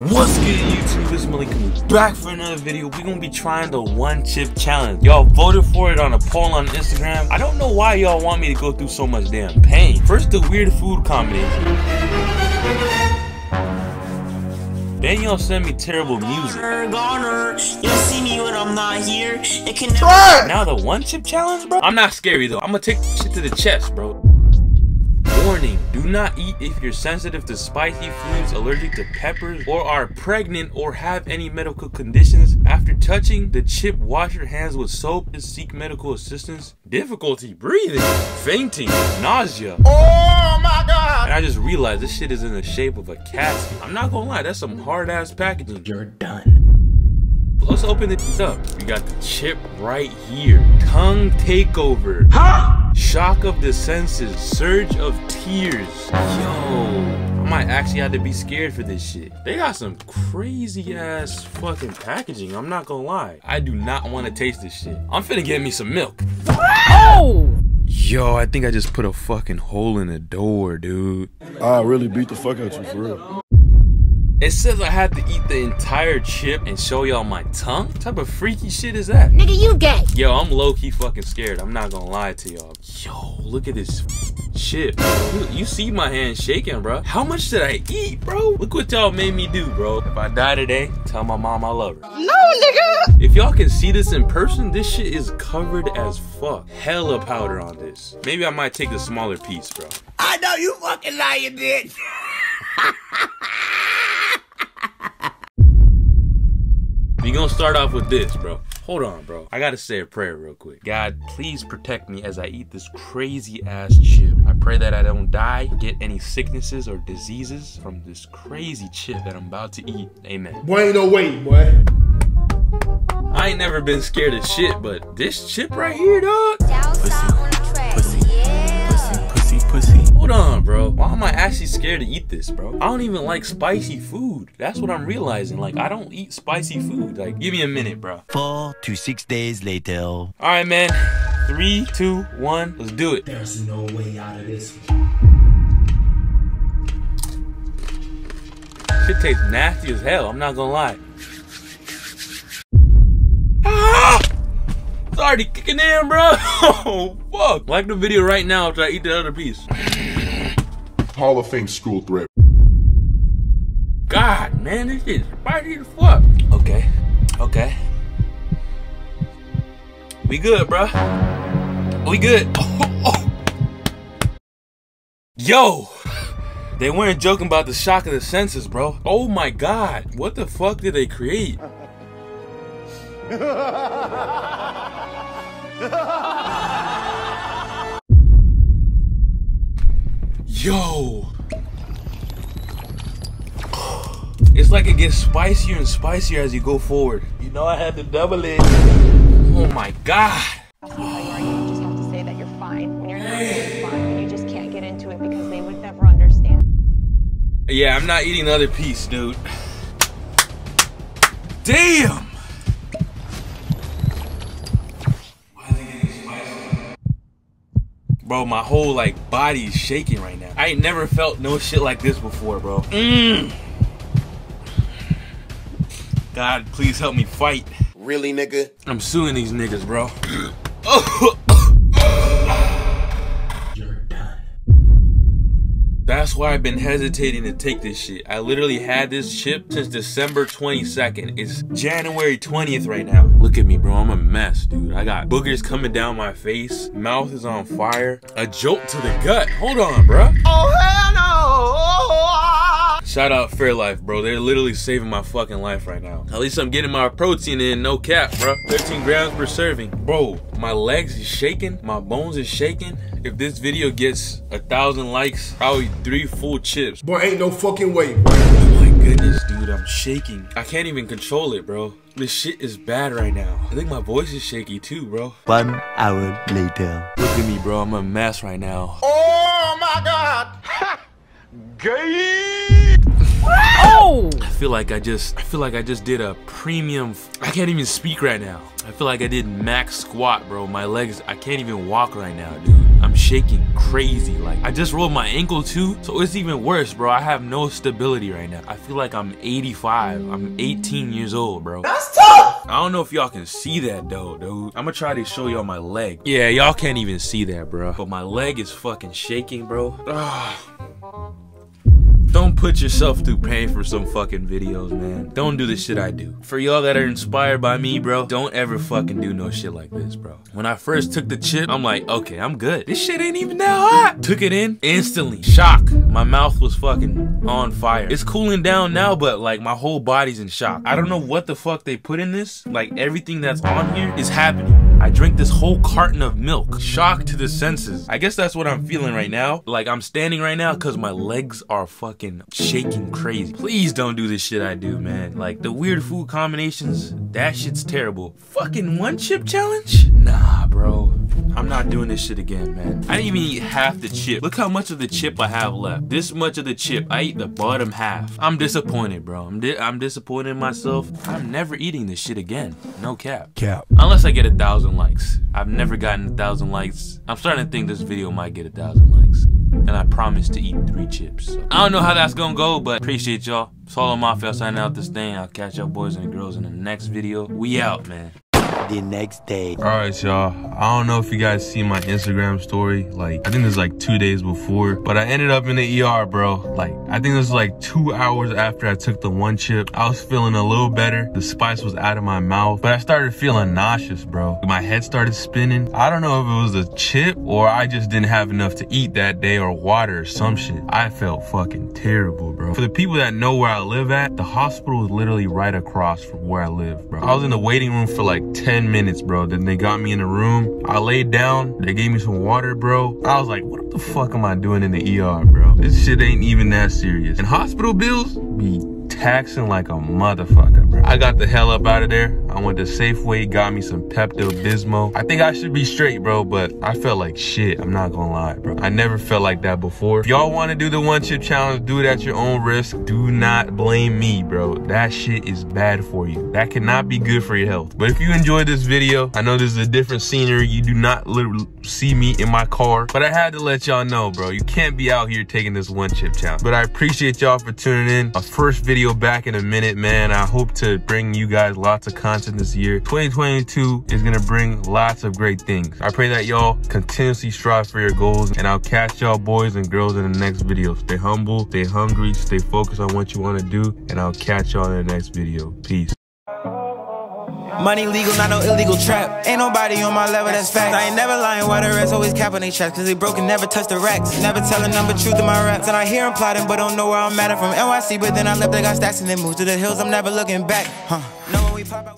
What's good YouTube? It's Malick back for another video. We're gonna be trying the one chip challenge. Y'all voted for it on a poll on Instagram. I don't know why y'all want me to go through so much damn pain. First the weird food combination. Then y'all send me terrible music. Goner, you see me when I'm not here. It can never! Now the one chip challenge, bro? I'm not scary though. I'm gonna take shit to the chest, bro. Warning, not eat if you're sensitive to spicy foods, allergic to peppers, or are pregnant or have any medical conditions. After touching the chip, wash your hands with soap and seek medical assistance. Difficulty breathing, fainting, nausea. Oh my god! And I just realized this shit is in the shape of a casket. I'm not gonna lie, that's some hard ass packaging. You're done. Let's open it up. We got the chip right here. Tongue takeover. Huh? Shock of the senses. Surge of tears. Yo. I might actually have to be scared for this shit. They got some crazy ass fucking packaging. I'm not gonna lie. I do not want to taste this shit. I'm finna get me some milk. Oh! Yo, I think I just put a fucking hole in the door, dude. I really beat the fuck out you for real. It says I have to eat the entire chip and show y'all my tongue? What type of freaky shit is that? Nigga, you gay. Yo, I'm low-key fucking scared. I'm not gonna lie to y'all. Yo, look at this chip. You, you see my hand shaking, bro. How much did I eat, bro? Look what y'all made me do, bro. If I die today, tell my mom I love her. No, nigga! If y'all can see this in person, this shit is covered as fuck. Hella powder on this. Maybe I might take a smaller piece, bro. I know you fucking lying, bitch! We gonna start off with this, bro. Hold on, bro. I gotta say a prayer real quick. God, please protect me as I eat this crazy ass chip. I pray that I don't die, get any sicknesses or diseases from this crazy chip that I'm about to eat. Amen. Boy, ain't no way, boy. I ain't never been scared of shit, but this chip right here, dog. Hold on, bro. Why am I actually scared to eat this, bro? I don't even like spicy food. That's what I'm realizing. Like, I don't eat spicy food. Like, give me a minute, bro. Four to six days later. All right, man. Three, two, one. Let's do it. There's no way out of this. Shit tastes nasty as hell. I'm not gonna lie. Ah! It's already kicking in, bro. Oh, fuck. Like the video right now after I eat the other piece. Hall of Fame school threat. God, man, this is spicy as fuck. Okay, okay. We good, bro. We good. Yo! They weren't joking about the shock of the senses, bro. Oh my god. What the fuck did they create? Yo! It's like it gets spicier and spicier as you go forward. You know I had to double it. Oh my god! you are. You just have to say that you're fine when you're not fine. You just can't get into it because they would never understand. Yeah, I'm not eating another piece, dude. Damn! Bro, my whole like body is shaking right now. I ain't never felt no shit like this before, bro. Mm. God, please help me fight. Really, nigga? I'm suing these niggas, bro. You're why I've been hesitating to take this shit. I literally had this chip since December 22nd. It's January 20th right now. Look at me, bro. I'm a mess, dude. I got boogers coming down my face. Mouth is on fire. A jolt to the gut. Hold on, bro. Oh, no! Shout out Fairlife, bro. They're literally saving my fucking life right now. At least I'm getting my protein in, no cap, bro. 13 grams per serving. Bro, my legs is shaking. My bones is shaking. If this video gets a thousand likes, probably three full chips. Boy, ain't no fucking way. Oh my goodness, dude, I'm shaking. I can't even control it, bro. This shit is bad right now. I think my voice is shaky too, bro. One hour later. Look at me, bro. I'm a mess right now. Oh my god! Gay! Feel like I just I feel like I just did a premium I can't even speak right now. I feel like I did max squat, bro. My legs I can't even walk right now, dude. I'm shaking crazy. Like I just rolled my ankle too, so it's even worse, bro. I have no stability right now. I feel like I'm 85. I'm 18 years old, bro. That's tough. I don't know if y'all can see that though, dude. I'm gonna try to show y'all my leg. Yeah, y'all can't even see that, bro. But my leg is fucking shaking, bro. Ugh. Ah. Don't put yourself through pain for some fucking videos, man. Don't do the shit I do. For y'all that are inspired by me, bro, don't ever fucking do no shit like this, bro. When I first took the chip, I'm like, okay, I'm good. This shit ain't even that hot. Took it in, instantly, shock. My mouth was fucking on fire. It's cooling down now, but like my whole body's in shock. I don't know what the fuck they put in this. Like everything that's on here is happening. I drank this whole carton of milk. Shock to the senses. I guess that's what I'm feeling right now. Like I'm standing right now because my legs are fucking shaking crazy. Please don't do this shit I do, man. Like the weird food combinations, that shit's terrible. Fucking one chip challenge? Nah. I'm not doing this shit again, man. I didn't even eat half the chip. Look how much of the chip I have left. This much of the chip, I eat the bottom half. I'm disappointed, bro. I'm, di I'm disappointed in myself. I'm never eating this shit again. No cap. Cap. Unless I get a thousand likes. I've never gotten a thousand likes. I'm starting to think this video might get a thousand likes. And I promise to eat three chips. I don't know how that's gonna go, but appreciate y'all. Solo Mafia signing out this thing. I'll catch y'all boys and girls in the next video. We out, man. The next day. All right, y'all. I don't know if you guys see my Instagram story. Like, I think this is like two days before, but I ended up in the ER, bro. Like, I think this was like two hours after I took the one chip. I was feeling a little better. The spice was out of my mouth, but I started feeling nauseous, bro. My head started spinning. I don't know if it was a chip or I just didn't have enough to eat that day or water or some shit. I felt fucking terrible, bro. For the people that know where I live at, the hospital is literally right across from where I live, bro. I was in the waiting room for like 10 minutes, bro. Then they got me in a room. I laid down. They gave me some water, bro. I was like, what the fuck am I doing in the ER, bro? This shit ain't even that serious. And hospital bills be taxing like a motherfucker, bro. I got the hell up out of there. I went to Safeway, got me some Pepto Bismol. I think I should be straight, bro, but I felt like shit. I'm not gonna lie, bro. I never felt like that before. If y'all wanna do the one chip challenge, do it at your own risk. Do not blame me, bro. That shit is bad for you. That cannot be good for your health. But if you enjoyed this video, I know this is a different scenery. You do not literally see me in my car, but I had to let y'all know, bro. You can't be out here taking this one chip challenge. But I appreciate y'all for tuning in. My first video back in a minute, man. I hope to bring you guys lots of content this year. 2022 is gonna bring lots of great things. I pray that y'all continuously strive for your goals, and I'll catch y'all boys and girls in the next video. Stay humble, stay hungry, stay focused on what you wanna do, and I'll catch y'all in the next video. Peace. Money legal, not no illegal trap. Ain't nobody on my level, that's fact. I ain't never lying, why the rest always cap on they tracks. Cause they broke and never touch the racks. Never telling number truth in my raps. And I hear them plotting, but don't know where I'm at. I'm from NYC, but then I left, I got stacks and then moved to the hills. I'm never looking back. Huh. When we pop out.